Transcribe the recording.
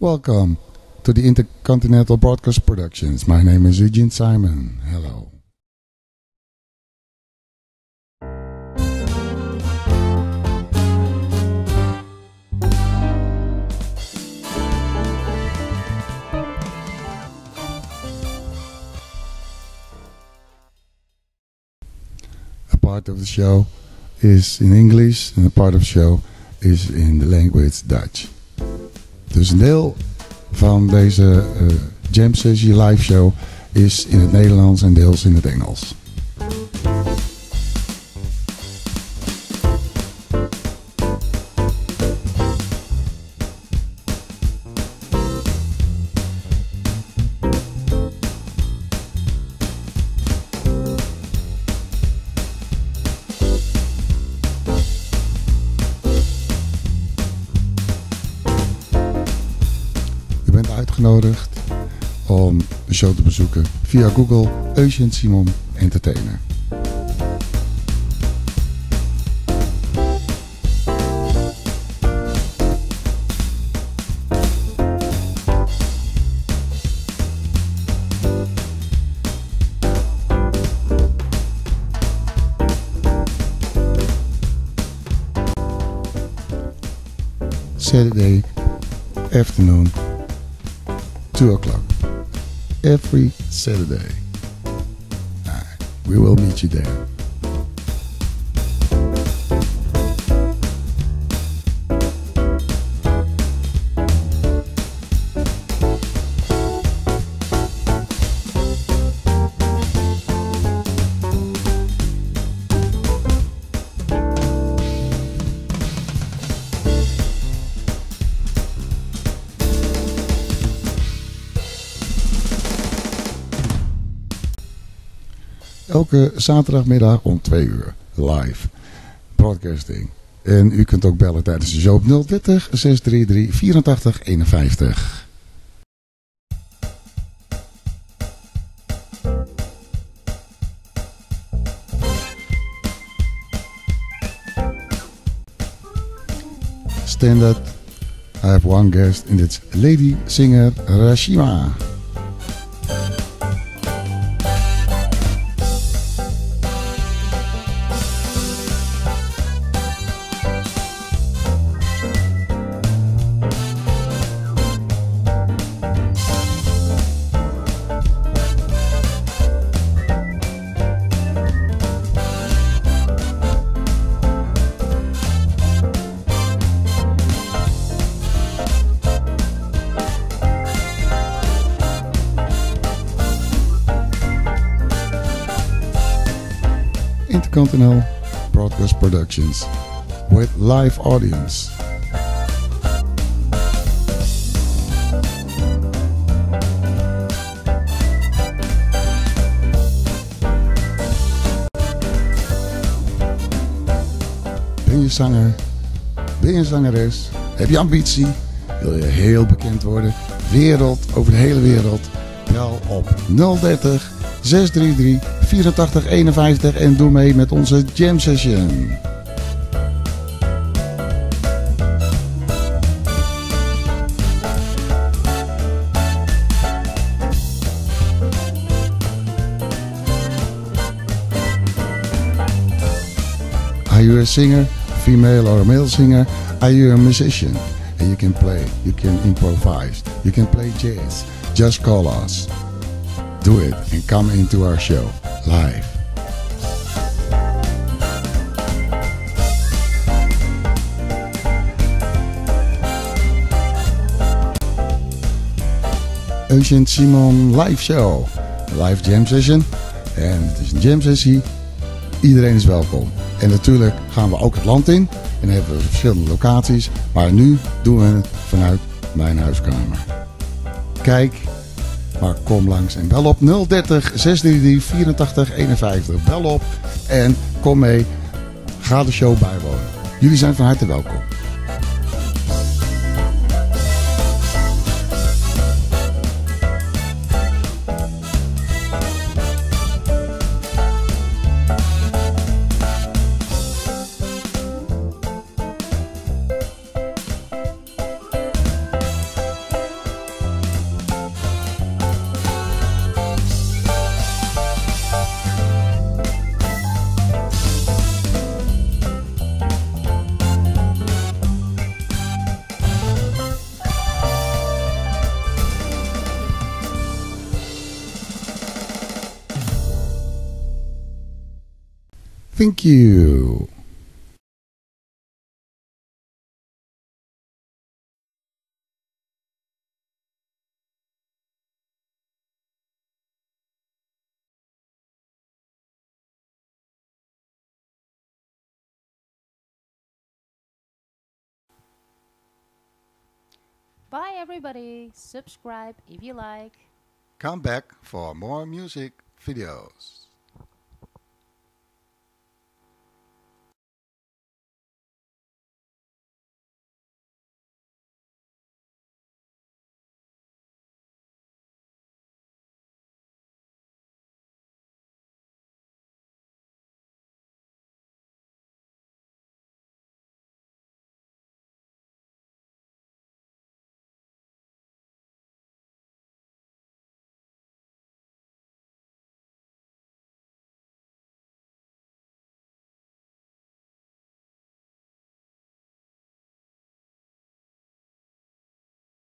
Welcome to the Intercontinental Broadcast Productions. My name is Eugene Simon. Hello. A part of the show is in English and a part of the show is in the language Dutch. Dus een deel van deze uh, Jam Session live show is in het Nederlands en deels in het Engels. Uitgenodigd om de show te bezoeken via Google Eugene Simon Entertainer. Saturday afternoon 2 o'clock every Saturday. Alright, we will meet you there. Elke zaterdagmiddag om 2 uur live broadcasting. En u kunt ook bellen tijdens de show op 030 633 84 51. Standard. I have one guest and it's lady singer Rashima. Intercontinental Broadcast Productions with live audience. Ben je zanger? Ben je zangeres? Heb je ambitie? Wil je heel bekend worden? Wereld, over de hele wereld? Bel op 030 633 8451 en doe mee met onze Jam Session. Are you a singer, female or male singer? Are you a musician? And you can play, you can improvise, you can play jazz. Just call us. Do it and come into our show live. Eugene Simon live show. Live jam session. En het is een jam sessie. Iedereen is welkom. En natuurlijk gaan we ook het land in. En hebben we verschillende locaties. Maar nu doen we het vanuit mijn huiskamer. Kijk, maar kom langs en bel op 030 633 84 51. Bel op en kom mee. Ga de show bijwonen. Jullie zijn van harte welkom. Thank you. Bye everybody. Subscribe if you like. Come back for more music videos.